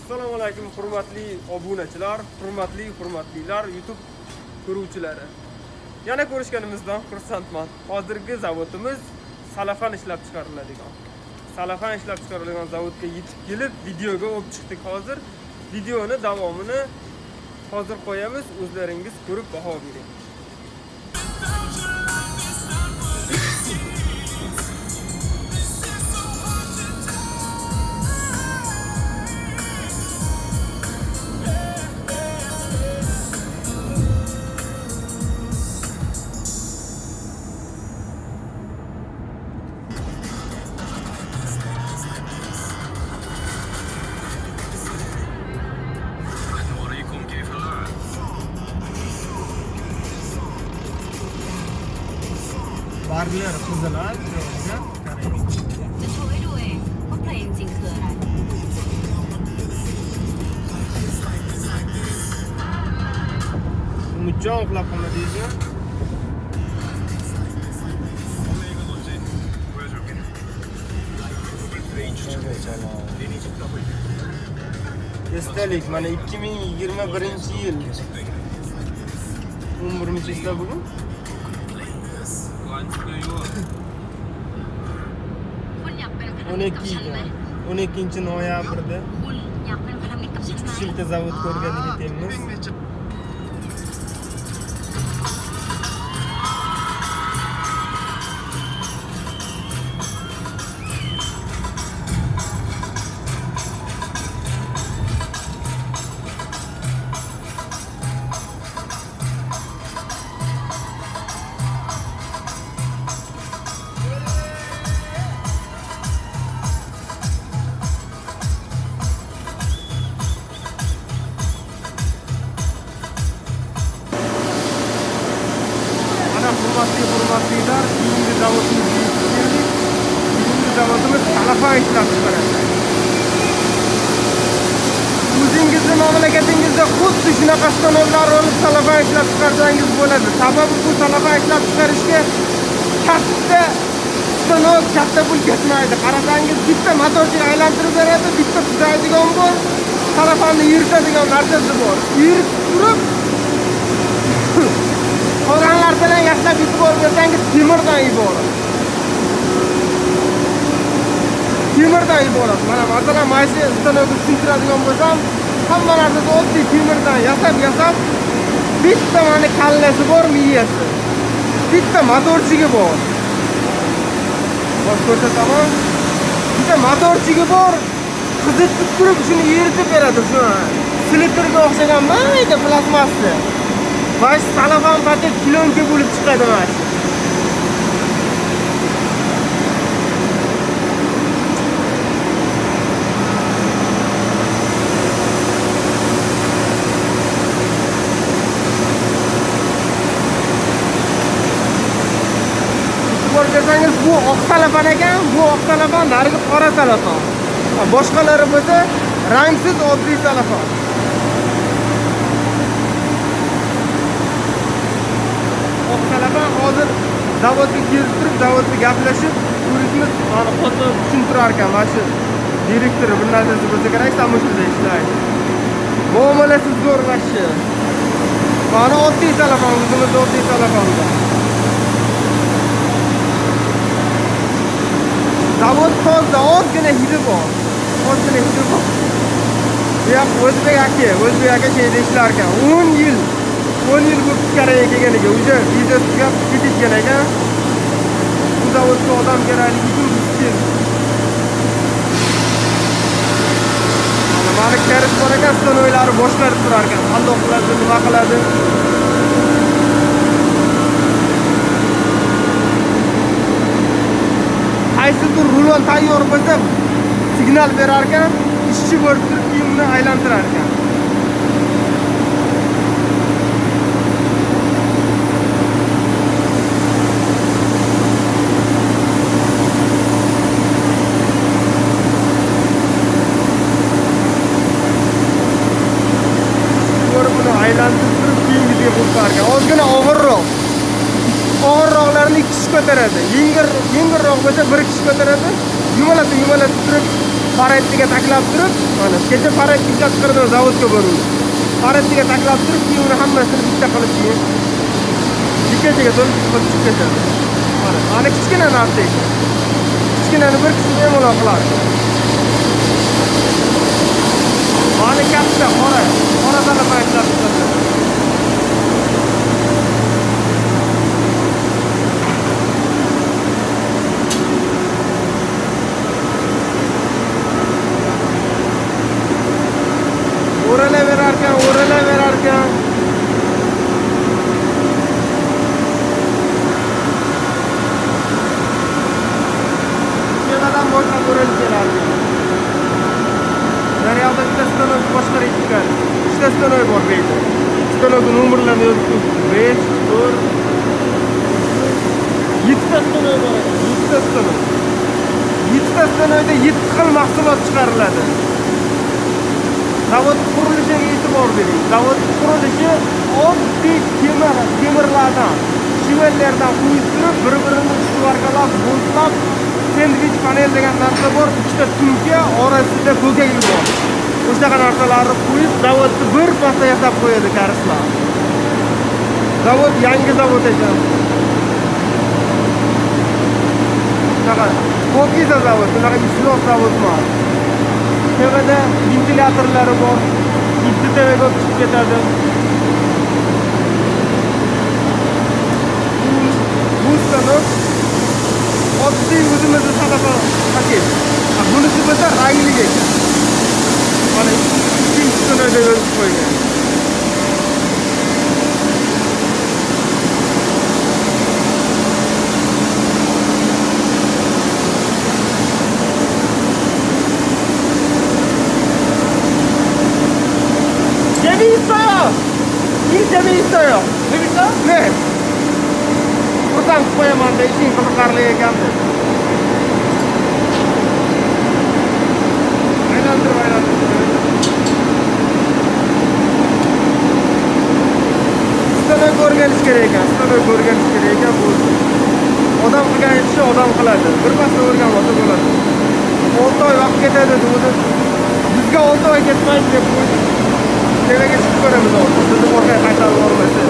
assalomu alaykum hurmatli obunachilar hurmatli hurmatlilar youtube ko'ruvchilari yana ko'rishganimizdan xursandman. Hozirgi zavodimiz salafan ishlab chiqariladigan. Salafan ishlab chiqariladigan zavodga yetib kelib videoga olib chiqdik. Hozir videoni davomini hozir qo'yamiz. O'zlaringiz ko'rib baho bering. avviare scusa l'altro Dove due comprendi in cuore Mucho kulakımda diyeceğim. Esdalik mana 2021 yil 11-chi bugun o'n ikki o'n ikkinchi noyabrda uchinchi zavod ko'rgani ketamiz chiqarsangiz bo'ladi. Sababi bu talafan ishlab chiqarishga katta stanok katta pul ketmaydi. Qarasangiz bitta motorchik aylantirib beradi bitta tuzaydigan bor talafanni yuritadigan narsasi bor. Yuritib turib qolgan bilan yaxshilab yutib olib bersangiz temirdan iborat temirdan iborat mana masalan mana shu stanokni tushuntiradigan bo'lsam hamma narsasi oddiy temirdan yasab yasab bitta mana kallasi bor miyasi bitta motorchigi bor hozir ko'rsataman bitta motorchigi bor qizitib turib shuni eritib beradi shu slitrga o'xshagan mayda e plastmassa mana shu salafan paket plyonka bo'lib chiqadi mana shu e'tibor bersangiz bu oq salafan ekan bu oq salafan narigi qora salafan boshqalari bo'lsa rangsiz oddiy salafan oq salafan hozir zavodga kelib turib zavodda gaplashib o'zimiz mana hozir tushuntirar ekan mana shu direktori bir narsasi bo'lsa kerak samoshida ishlaydi muomalasi zo'r вообще mana oddiy salafan o'zimizni oddiy salafanda zavod toza ozgina hidi bor ozgina hidi bor bu yoq o'zbek aka o'zbek aka shu yerda ishlar ekan o'n yil o'n yil bo'libdi koreyaga kelganiga уже vizasi tugab ketgan ekan bu zavodga odam kerakligi uchun biz mana mani karish bor ekan stanoylari boshqarib turar ekan qandoq qiladi nima qiladi qaysidir rulon tayyor bo'lsa signal berar ekan ishchi bo'lib turib keyin uni aylantirar ekan ko'rib uni aylantirib turib keyingisiga qo'yib ekan ozgina og'irroq og'irroqlarni ikki kishi ko'taradi. Yengil yengilroq bo'lsa bir kishi ko'taradi. Yumalata yumalata turib farettiga taklab turib mana kecha faret ishlab chiqardim zavodga boruvdim farettiga taklab turib keyin uni hammasini bitta qilib keyin jikkachaga to'lib qilib chiqib ketadi. Mana mana kichkina narsa ekan kichkinani bir kishi bemalol qiladi mana katta qora qora talaba ishlab chiqadi o'ralaverarkan o'ralaverarkan kemadan boshlab o'ralib kelardi daryoda bitta stanok boshqarib ekan uchta stanok bor bu yerda stanokni nomerlarini yozib turibdi besh to'rt yettita stanok yettita stanok yetti xil mahsulot chiqariladi. Zavod qurilishiga e'tibor bering. Zavod qurilishi oddiy temir temirlardan shivellardan quyishtirib bir birini shvarkalab bo'ltlab sendvich panel degan narsa bor. Ikkita sumka orasida ko'kak bor o'shanaqa narsalarni qo'yib zavodni bir pasda yasab qo'yadi karislar zavod yangi zavod ekan. Shunaqa kokiza zavod shunaqa ishlos zavod emas tevada ventilyatorlari bor bitta tevaga o'tib chiqib ketadi Bu- bu stanok oddiy o'zimizni sadaqa paket bunisi bo'lsa rangli ekan mana ikkinchi stanoga yozib qo'ygan 재미있어요! 이 재미있어요! 재밌어? 네! kurang supaya manda isi perkara 얘기하면 aylantirib aylantirib stanok o'rganish kerak ekan stanok o'rganish kerak ekan bu odam qilgan ishni odam qiladi bir pasda o'rganib olsa bo'ladi olti oy vaqt ketadi degandi bizga olti oy ketmaydi deb qo'ydik tevaga chiqib ko'ramiz hozir bizni orqaga qaytarib yubormasa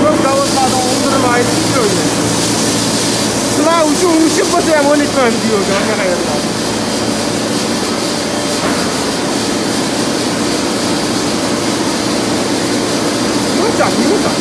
ko'p zavodlarda oldirmaydi videoga shular uchun urishib bo'lsa ham o'ynayman videoga anaqa yerlar yumshoq yumshoq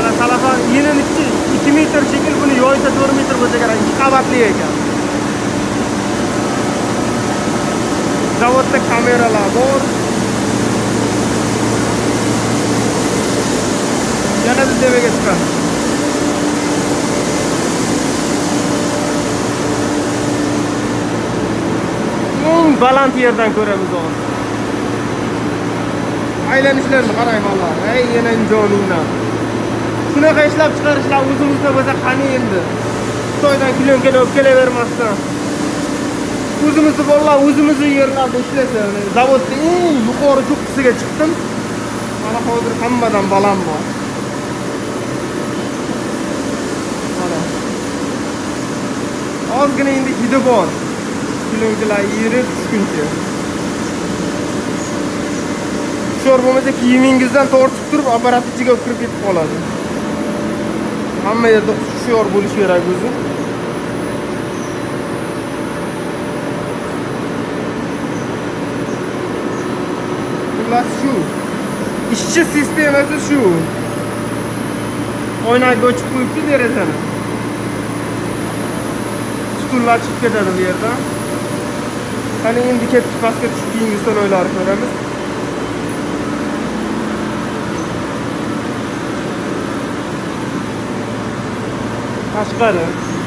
mana salafan yenini ichi ikki metr shekil buni yoysa to'rt metr bo'lsa kerak ikki qavatli ekan zavodda kameralar bor yana biz devaga chiqamiz eng baland yerdan ko'ramiz hozir aylanishlarni qarang vallah ey enang joningdan shunaqa ishlab chiqarishlar o'zimizda bo'lsa qani endi? Xitoydan plyonkaga olib kelavermasdan. O'zimizni bolalar o'zimizni yerlarida ishlasa zavodni eng yuqori cho'qqisiga chiqdim. Mana hozir hammadan baland bor. Mana. Ozgina endi hidi bor. Klyonkalar erib tushguncha. Sho'r bo'lmasa kiyimingizdan tortib turib apparat ichiga kirib ketib qoladi. Hamma yerda hushyor bo'lish kerak o'zi xullas shu ishchi sistemasi shu oynaga ochib qo'yibdi derazani stullar chiqib ketadi bu yerdan qani endi ketib pastga tushib keyingi stoloylarni ko'ramiz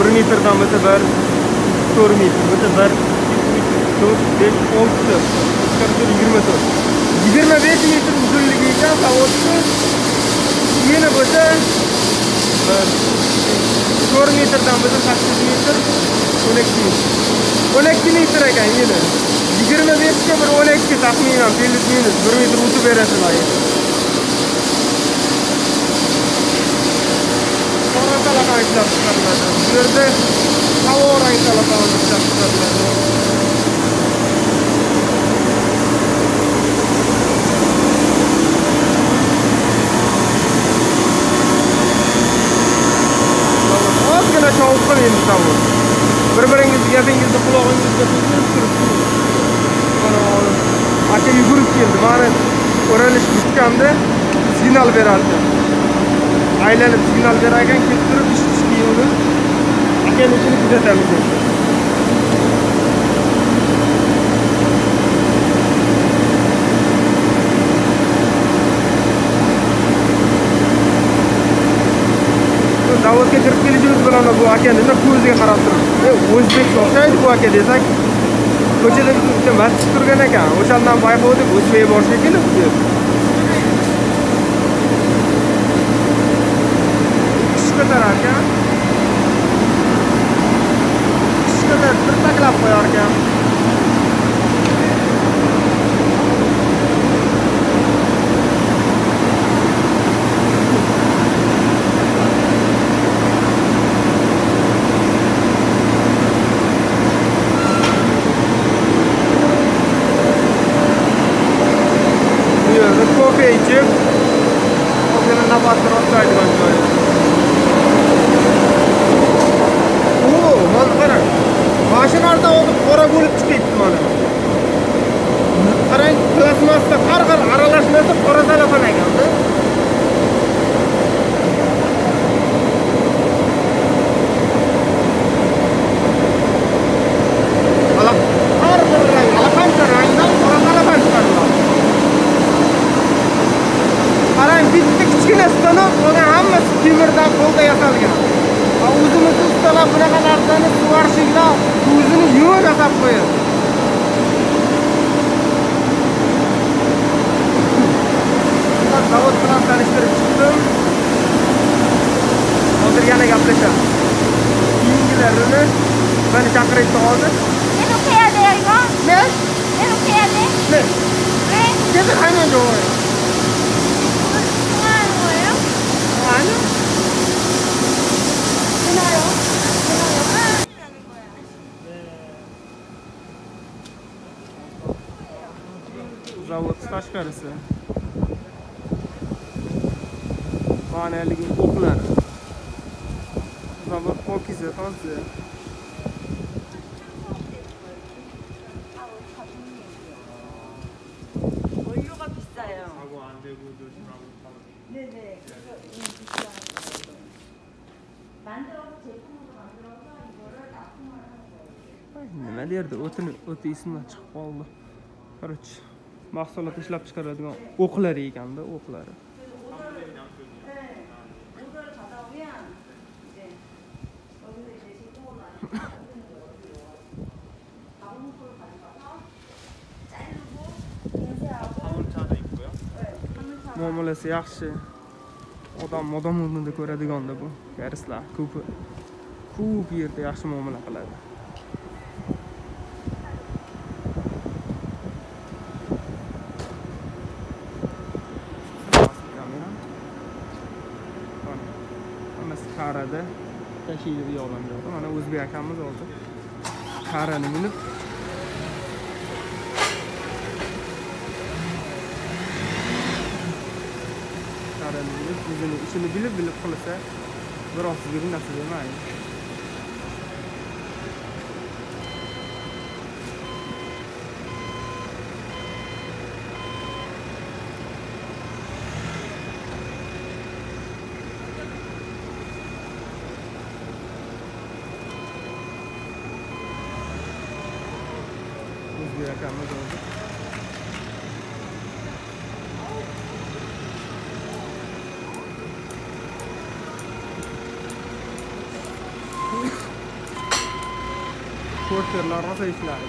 bir metrdan biti bir 4 metr biti 1 4 5 yigirma to'rt yigirma 25 metr uzunligi ekan va 30 bo'lsa 4 metrdan bo'lsa 8 metr 12 12 metr ekan yeni 25 ga bir 12 taxminan plyus minus bir metr o'tib berasizlar endi qora talafon ishlab chiqariladi bu yerda havo rang talafon ishlab chiqariladi ozgina sovuqqan endi zavod bir biringizni gapingizni qulog'ingizga qo'yib turibsiz mana aka yugurib keldi mani o'ralish bitganda signal berardi aylanib signal berar ekan kelib turib ish ishga akani ishini kuzatamiz endi Shu zavodga kirib kelishimiz bilan bu aka nima ko'ziga qarab turib e o'zbekka o'xshaydi bu aka desak ko'chada bitta masjid turgan ekan o'shandan payqadik o'zbek boshiga kelib deb ko'tarar ekan kishi ko'tarib bir taklab qo'yar ekan bu yerda kofe ichib ozgina nafasni rostlaydigan joy o mana qarang marta oldin qora bo'lib chiqyapti mana. Qarang plastmassa har xil aralash narsa qora salafan ekanda. Har bir qora qarang bitta kichkina stanok qolgan hammasi temirdan qo'lda yasalgan. ertalab bunaqa narsani sug'orishinglar ko'zini yuvaverasan qo'yib zavod bilan tanishtirib chiqdim hozir yana gaplashamiz keyingilarini mani chaqiryapti hozir men o'qiyapman men men o'qiyapman men dedi qaynay javob buçuk arası. Banerliğin okları. Zaman pokize fazla. 원료가 비싸요. 사고 안 되고 조심하고. 네네. 만들어 제품으로 만들어서 이거를 납품을 하는 거예요. Neler yerde otu, otu isimler çok oldu. Karıç. mahsulot ishlab chiqaradigan o'qlar ekanda o'qlari. Muomalasi yaxshi. Odam odam o'rnida ko'radiganda bu garislar ko'pi ko'p yerda yaxshi muomala qiladi. Kiydi bu yoqdan bu mana o'zbek akamiz hozir qarani minib. Qarani minib o'zini ishini bilib bilib qilsa biroq sizga narsa demaydi o'zbek akamiz hozir shoferlar rosa ishlaydi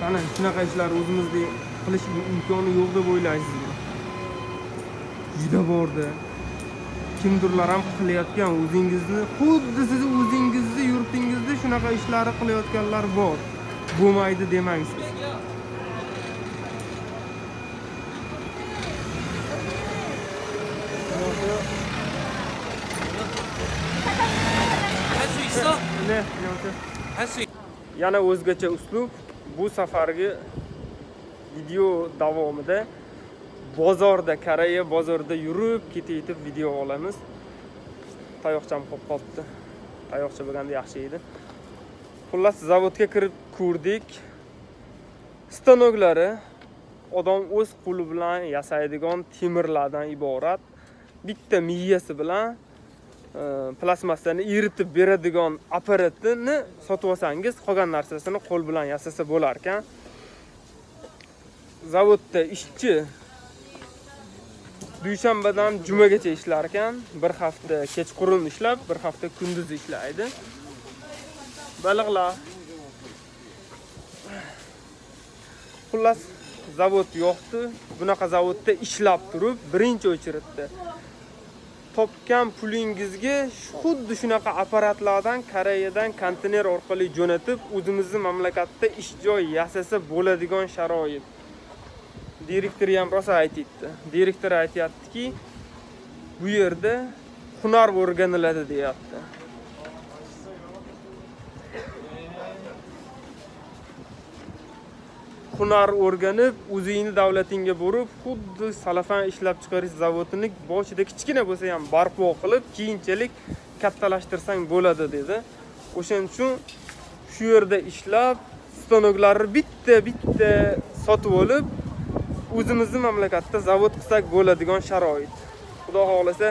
qani shunaqa ishlar o'zimizda qilish imkoni yo'q deb o'ylaysizmi juda borda kimdirlar ham qilayotgan o'zingizni xuddi siz o'zingizni yurtingizda shunaqa ishlarni qilayotganlar bor. bo'lmaydi demang siz yana o'zgacha uslub bu safargi video davomida bozorda koreya bozorida yurib ketayotib video olamiz. Tayoqcham qolib qolibdi. Tayoqcha bo'lganda yaxshi edi. Xullas zavodga kirib ko'rdik stanoklari odam o'z qo'li bilan yasaydigan temirlardan iborat. Bitta miyasi bilan e, plastmassani eritib beradigan apparatini sotib olsangiz qolgan narsasini qo'l bilan yasasa bo'lar ekan zavodda ishchi dushanbadan jumagacha ishlar ekan bir hafta kechqurun ishlab bir hafta kunduz ishlaydi. Baliqlar xullas zavod yo'qdi. Bunaqa zavodda ishlab turib birinchi очередda topgan pulingizga xuddi shunaqa apparatlardan koreyadan konteyner orqali jo'natib o'zimizni mamlakatda ish joy yasasa bo'ladigan sharoit. Direktor ham rosa aytyapti direktor aytyaptiki bu yerda hunar o'rganiladi deyapti. Hunar o'rganib o'zingni davlatingga borib xuddi salafan ishlab chiqarish zavodini boshida kichkina bo'lsa ham barpo qilib keyinchalik kattalashtirsang bo'ladi dedi. O'shaning uchun shu yerda ishlab stanoklarni bitta bitta sotib olib o'zimizni mamlakatda zavod qilsak bo'ladigan sharoit. Xudo xohlasa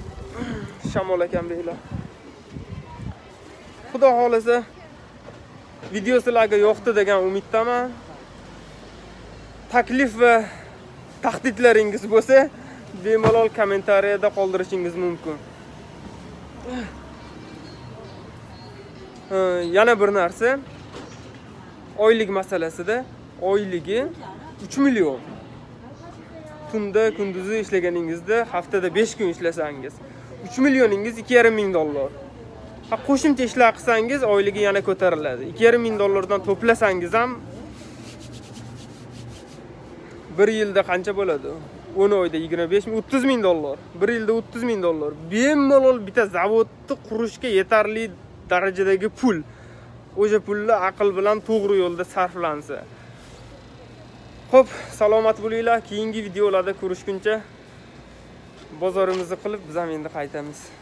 shamol akam deylar. Xudo xohlasa video sizlarga yoqdi degan umiddaman. Taklif va tahdidlaringiz bo'lsa bemalol kommentariyada qoldirishingiz mumkin. Yana bir narsa. Oylik masalasida oyligi 3 million. Tunda kunduzi ishlaganingizda haftada 5 kun ishlasangiz 3 millioningiz 2,5 ming dollar. Qo'shimcha ishlar qilsangiz oyligi yana ko'tariladi. 2,5 ming dollardan to'plasangiz ham bir yilda qancha bo'ladi? 10 oyda 25 ming 30 ming dollar. Bir yilda 30 ming dollar. Bemalol bitta zavodni qurishga yetarli darajadagi pul. O'sha pulni aql bilan to'g'ri yo'lda sarflansa. Xo'p, salomat bo'linglar. Keyingi videolarda ko'rishguncha bozorimizni qilib, biz ham endi qaytamiz.